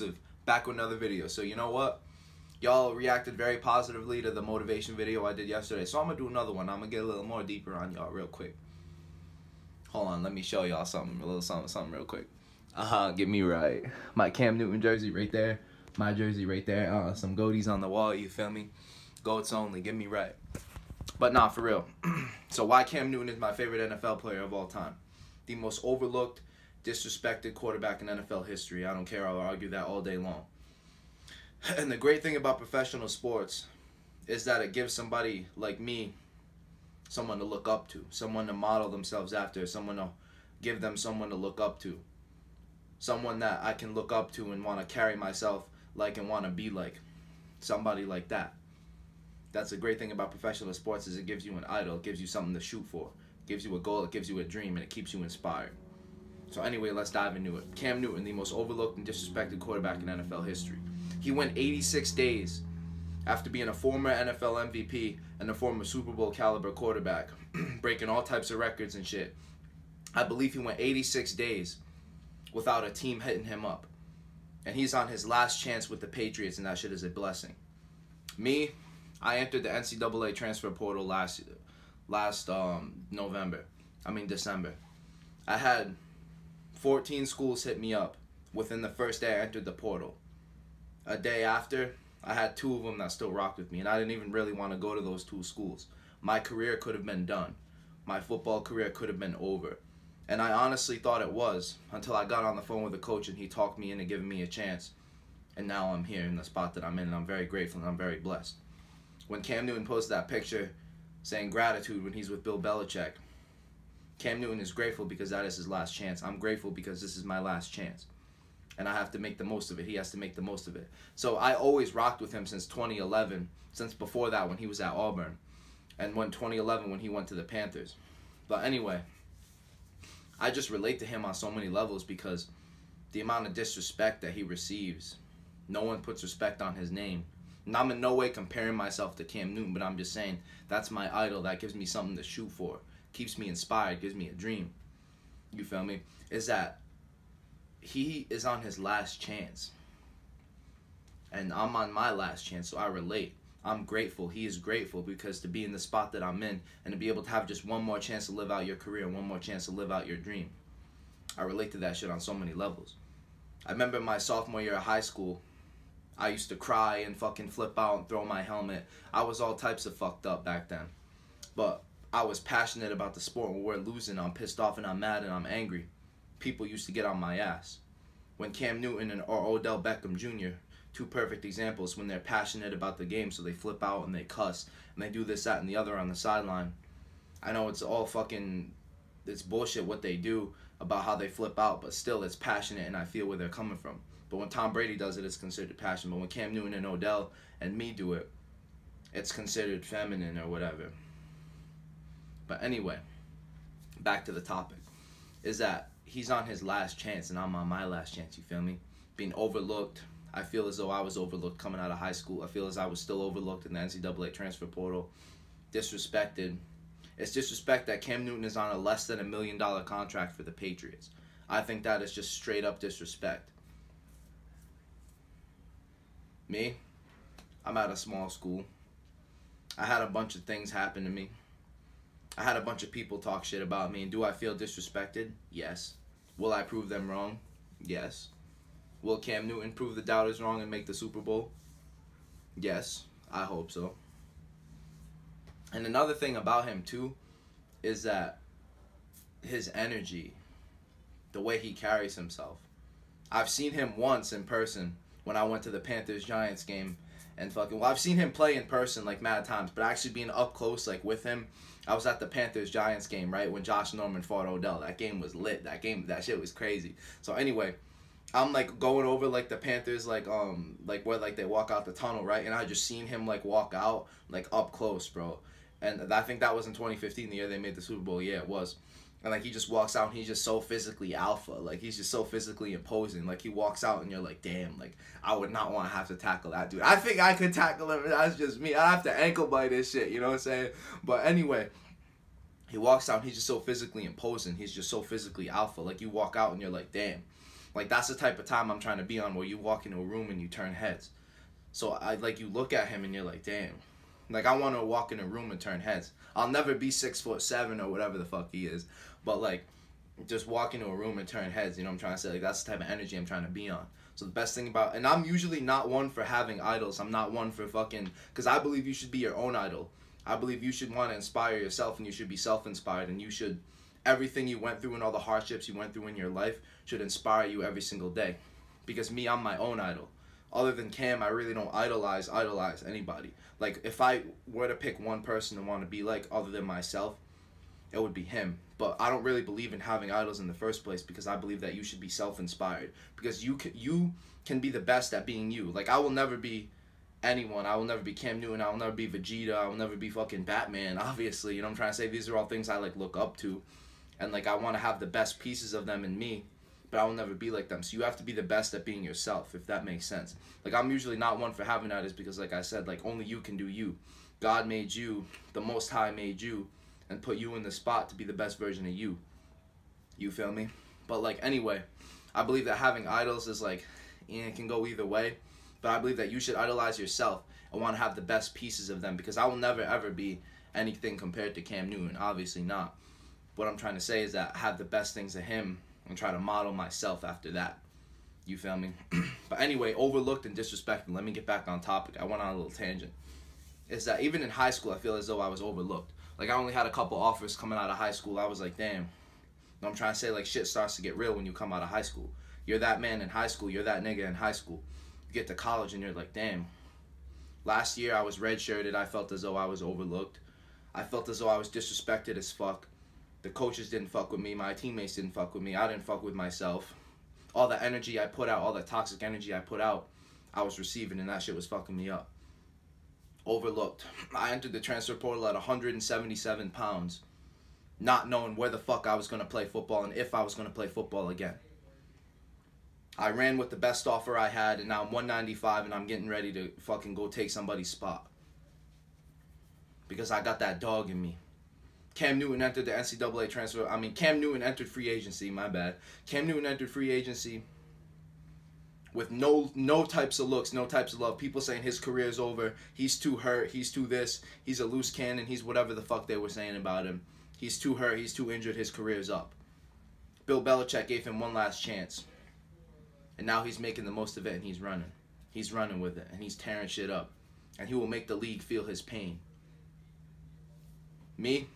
exclusive, back with another video. So you know what? Y'all reacted very positively to the motivation video I did yesterday. So I'm gonna do another one. I'm gonna get a little more deeper on y'all real quick. Hold on, let me show y'all something, a little something, something real quick. Uh huh, get me right. My Cam Newton jersey right there. My jersey right there. Uh, some goatees on the wall, you feel me? Goats only, get me right. But nah, for real. so why Cam Newton is my favorite NFL player of all time? The most overlooked, disrespected quarterback in NFL history. I don't care. I'll argue that all day long. And the great thing about professional sports is that it gives somebody like me someone to look up to, someone to model themselves after, someone to give them someone to look up to. Someone that I can look up to and want to carry myself like and want to be like. Somebody like that that's the great thing about professional sports is it gives you an idol, it gives you something to shoot for, it gives you a goal, it gives you a dream, and it keeps you inspired. So anyway, let's dive into it. Cam Newton, the most overlooked and disrespected quarterback in NFL history. He went 86 days after being a former NFL MVP and a former Super Bowl caliber quarterback, breaking all types of records and shit. I believe he went 86 days without a team hitting him up. And he's on his last chance with the Patriots, and that shit is a blessing. Me, I entered the NCAA transfer portal last last um, November. I mean December. I had 14 schools hit me up within the first day I entered the portal. A day after, I had two of them that still rocked with me, and I didn't even really want to go to those two schools. My career could have been done. My football career could have been over. And I honestly thought it was until I got on the phone with the coach and he talked me into giving me a chance. And now I'm here in the spot that I'm in, and I'm very grateful and I'm very blessed when Cam Newton posted that picture saying gratitude when he's with Bill Belichick. Cam Newton is grateful because that is his last chance. I'm grateful because this is my last chance. And I have to make the most of it. He has to make the most of it. So I always rocked with him since 2011, since before that when he was at Auburn. And when 2011 when he went to the Panthers. But anyway, I just relate to him on so many levels because the amount of disrespect that he receives. No one puts respect on his name. And I'm in no way comparing myself to Cam Newton, but I'm just saying that's my idol. That gives me something to shoot for. Keeps me inspired, gives me a dream. You feel me? Is that he is on his last chance. And I'm on my last chance, so I relate. I'm grateful. He is grateful because to be in the spot that I'm in and to be able to have just one more chance to live out your career and one more chance to live out your dream. I relate to that shit on so many levels. I remember my sophomore year of high school, I used to cry and fucking flip out and throw my helmet. I was all types of fucked up back then. But I was passionate about the sport. When we're losing, I'm pissed off and I'm mad and I'm angry. People used to get on my ass. When Cam Newton and or Odell Beckham Jr., two perfect examples, when they're passionate about the game, so they flip out and they cuss and they do this, that, and the other on the sideline. I know it's all fucking, it's bullshit what they do about how they flip out, but still it's passionate and I feel where they're coming from. But when Tom Brady does it, it's considered passion. But when Cam Newton and Odell and me do it, it's considered feminine or whatever. But anyway, back to the topic. Is that he's on his last chance and I'm on my last chance, you feel me? Being overlooked. I feel as though I was overlooked coming out of high school. I feel as I was still overlooked in the NCAA transfer portal. Disrespected. It's disrespect that Cam Newton is on a less than a million dollar contract for the Patriots. I think that is just straight up disrespect. Me, I'm at a small school. I had a bunch of things happen to me. I had a bunch of people talk shit about me. And do I feel disrespected? Yes. Will I prove them wrong? Yes. Will Cam Newton prove the doubters wrong and make the Super Bowl? Yes, I hope so. And another thing about him, too, is that his energy, the way he carries himself. I've seen him once in person when I went to the Panthers Giants game and fucking well I've seen him play in person like mad times, but actually being up close like with him, I was at the Panthers Giants game, right? When Josh Norman fought Odell. That game was lit. That game that shit was crazy. So anyway, I'm like going over like the Panthers like um like where like they walk out the tunnel, right? And I just seen him like walk out like up close, bro. And I think that was in 2015, the year they made the Super Bowl. Yeah, it was and like he just walks out and he's just so physically alpha. Like he's just so physically imposing. Like he walks out and you're like damn like i would not want to have to tackle that dude. I think i could tackle him that's just me. I have to ankle bite this shit you know what i'm saying? But anyway he walks out and he's just so physically imposing. He's just so physically alpha. Like you walk out and you're like damn. Like that's the type of time I'm trying to be on where you walk into a room and you turn heads. So I like you look at him and you're like, damn. Like I want to walk in a room and turn heads. I'll never be six foot seven or whatever the fuck he is, but like, just walk into a room and turn heads. You know I'm trying to say? Like that's the type of energy I'm trying to be on. So the best thing about, and I'm usually not one for having idols. I'm not one for fucking, because I believe you should be your own idol. I believe you should want to inspire yourself and you should be self-inspired and you should, everything you went through and all the hardships you went through in your life should inspire you every single day. Because me, I'm my own idol. Other than Cam, I really don't idolize, idolize anybody. Like if I were to pick one person to want to be like other than myself, it would be him. But I don't really believe in having idols in the first place because I believe that you should be self-inspired because you can you can be the best at being you. Like I will never be anyone. I will never be Cam Newton. I will never be Vegeta. I will never be fucking Batman. Obviously, you know I'm trying to say. These are all things I like look up to, and like I want to have the best pieces of them in me, but I will never be like them. So you have to be the best at being yourself, if that makes sense. Like I'm usually not one for having that, is because like I said, like only you can do you. God made you. The Most High made you and put you in the spot to be the best version of you. You feel me? But like anyway, I believe that having idols is like it can go either way. But I believe that you should idolize yourself and want to have the best pieces of them because I will never ever be anything compared to Cam Newton. Obviously not. What I'm trying to say is that I have the best things of him and try to model myself after that. You feel me? but anyway, overlooked and disrespected. Let me get back on topic. I went on a little tangent. Is that even in high school, I feel as though I was overlooked. Like I only had a couple offers coming out of high school. I was like, damn. I'm trying to say like shit starts to get real when you come out of high school. You're that man in high school. You're that nigga in high school. You get to college and you're like, damn. Last year I was redshirted. I felt as though I was overlooked. I felt as though I was disrespected as fuck. The coaches didn't fuck with me. My teammates didn't fuck with me. I didn't fuck with myself. All the energy I put out, all the toxic energy I put out, I was receiving, and that shit was fucking me up overlooked. I entered the transfer portal at 177 pounds, not knowing where the fuck I was going to play football and if I was going to play football again. I ran with the best offer I had, and now I'm 195 and I'm getting ready to fucking go take somebody's spot. Because I got that dog in me. Cam Newton entered the NCAA transfer. I mean, Cam Newton entered free agency, my bad. Cam Newton entered free agency with no no types of looks, no types of love. People saying his career is over. He's too hurt. He's too this. He's a loose cannon. He's whatever the fuck they were saying about him. He's too hurt. He's too injured. His career's up. Bill Belichick gave him one last chance, and now he's making the most of it and he's running. He's running with it and he's tearing shit up, and he will make the league feel his pain. Me,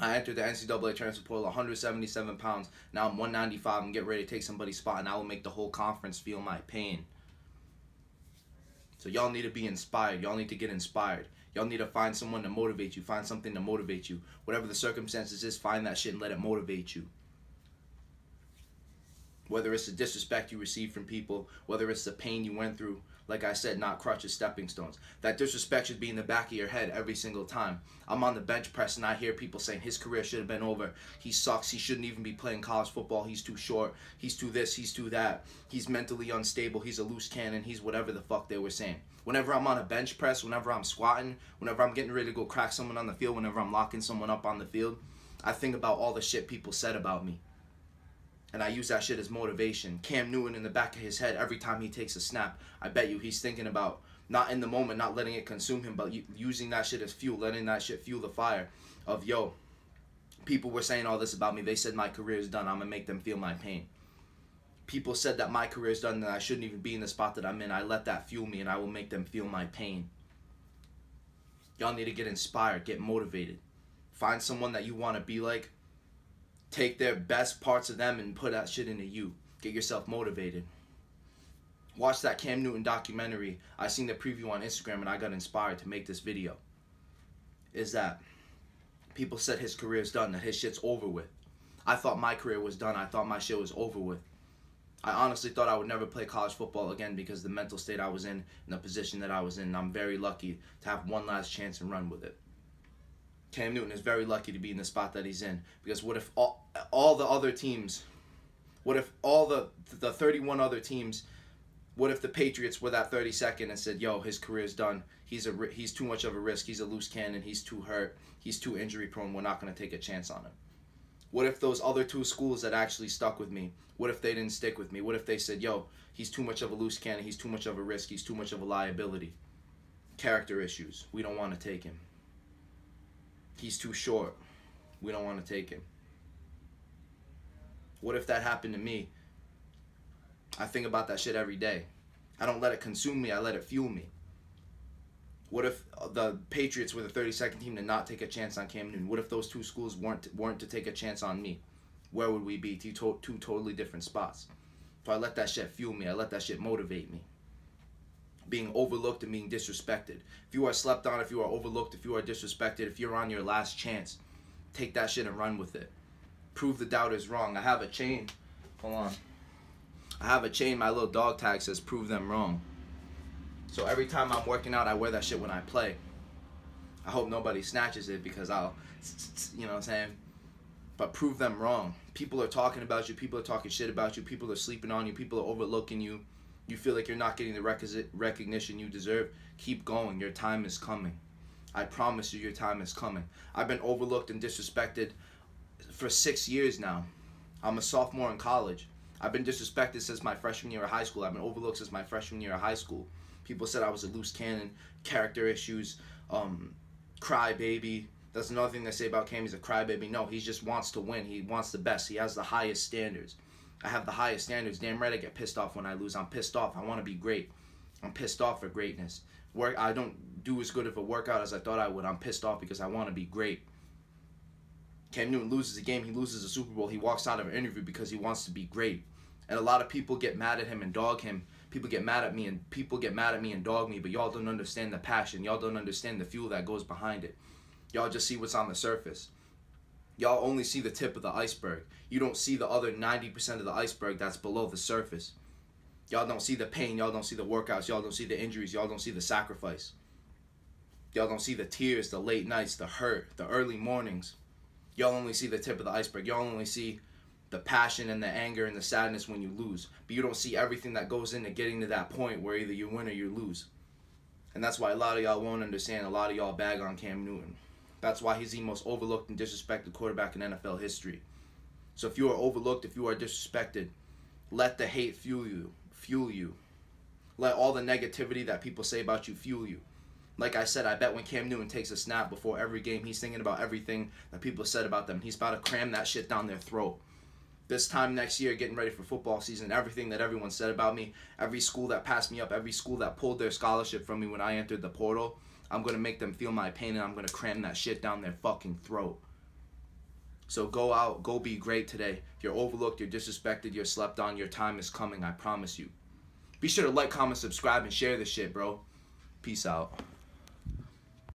I entered the NCAA transfer portal 177 pounds. Now I'm 195 and get ready to take somebody's spot, and I will make the whole conference feel my pain. So y'all need to be inspired. Y'all need to get inspired. Y'all need to find someone to motivate you. Find something to motivate you. Whatever the circumstances is, find that shit and let it motivate you. Whether it's the disrespect you receive from people, whether it's the pain you went through, like I said, not crutches, stepping stones. That disrespect should be in the back of your head every single time. I'm on the bench press and I hear people saying his career should have been over. He sucks. He shouldn't even be playing college football. He's too short. He's too this. He's too that. He's mentally unstable. He's a loose cannon. He's whatever the fuck they were saying. Whenever I'm on a bench press, whenever I'm squatting, whenever I'm getting ready to go crack someone on the field, whenever I'm locking someone up on the field, I think about all the shit people said about me and I use that shit as motivation. Cam Newton in the back of his head every time he takes a snap, I bet you he's thinking about not in the moment, not letting it consume him, but using that shit as fuel, letting that shit fuel the fire of yo. People were saying all this about me. They said my career is done. I'm gonna make them feel my pain. People said that my career is done That I shouldn't even be in the spot that I'm in. I let that fuel me and I will make them feel my pain. Y'all need to get inspired, get motivated. Find someone that you want to be like take their best parts of them and put that shit into you. Get yourself motivated. Watch that Cam Newton documentary. I seen the preview on Instagram and I got inspired to make this video. Is that people said his career is done, that his shit's over with. I thought my career was done. I thought my shit was over with. I honestly thought I would never play college football again because the mental state I was in and the position that I was in. I'm very lucky to have one last chance and run with it. Cam Newton is very lucky to be in the spot that he's in because what if all, all the other teams, what if all the the 31 other teams, what if the Patriots were that 32nd and said, "Yo, his career's done. He's a he's too much of a risk. He's a loose cannon. He's too hurt. He's too injury prone. We're not going to take a chance on him." What if those other two schools that actually stuck with me, what if they didn't stick with me? What if they said, yo, he's too much of a loose cannon, he's too much of a risk, he's too much of a liability? Character issues. We don't want to take him. He's too short. We don't want to take him. What if that happened to me? I think about that shit every day. I don't let it consume me, I let it fuel me. What if the Patriots were the 32nd team to not take a chance on Cam Newton? What if those two schools weren't weren't to take a chance on me? Where would we be? Two, to- two totally different spots. So I let that shit fuel me. I let that shit motivate me. Being overlooked and being disrespected. If you are slept on, if you are overlooked, if you are disrespected, if you're on your last chance, take that shit and run with it. Prove the doubters wrong. I have a chain. Hold on. I have a chain. My little dog tag says "Prove them wrong." So every time I'm working out, I wear that shit when I play. I hope nobody snatches it because I'll, you know what I'm saying? But prove them wrong. People are talking about you. People are talking shit about you. People are sleeping on you. People are overlooking you. You feel like you're not getting the requisite recognition you deserve. Keep going. Your time is coming. I promise you, your time is coming. I've been overlooked and disrespected for six years now. I'm a sophomore in college. I've been disrespected since my freshman year of high school. I've been overlooked since my freshman year of high school. People said I was a loose cannon, character issues, um, crybaby. That's another thing they say about Cam. He's a crybaby. No, he just wants to win. He wants the best. He has the highest standards. I have the highest standards. Damn right, I get pissed off when I lose. I'm pissed off. I want to be great. I'm pissed off for greatness. Work. I don't do as good of a workout as I thought I would. I'm pissed off because I want to be great. Cam Newton loses a game. He loses a Super Bowl. He walks out of an interview because he wants to be great. And a lot of people get mad at him and dog him people get mad at me and people get mad at me and dog me, but y'all don't understand the passion. Y'all don't understand the fuel that goes behind it. Y'all just see what's on the surface. Y'all only see the tip of the iceberg. You don't see the other 90% of the iceberg that's below the surface. Y'all don't see the pain. Y'all don't see the workouts. Y'all don't see the injuries. Y'all don't see the sacrifice. Y'all don't see the tears, the late nights, the hurt, the early mornings. Y'all only see the tip of the iceberg. Y'all only see the passion and the anger and the sadness when you lose. But you don't see everything that goes into getting to that point where either you win or you lose. And that's why a lot of y'all won't understand. A lot of y'all bag on Cam Newton. That's why he's the most overlooked and disrespected quarterback in NFL history. So if you are overlooked, if you are disrespected, let the hate fuel you. Fuel you. Let all the negativity that people say about you fuel you. Like I said, I bet when Cam Newton takes a snap before every game, he's thinking about everything that people said about them. He's about to cram that shit down their throat this time next year, getting ready for football season, everything that everyone said about me, every school that passed me up, every school that pulled their scholarship from me when I entered the portal, I'm gonna make them feel my pain and I'm gonna cram that shit down their fucking throat. So go out, go be great today. If you're overlooked, you're disrespected, you're slept on, your time is coming, I promise you. Be sure to like, comment, subscribe, and share this shit, bro. Peace out.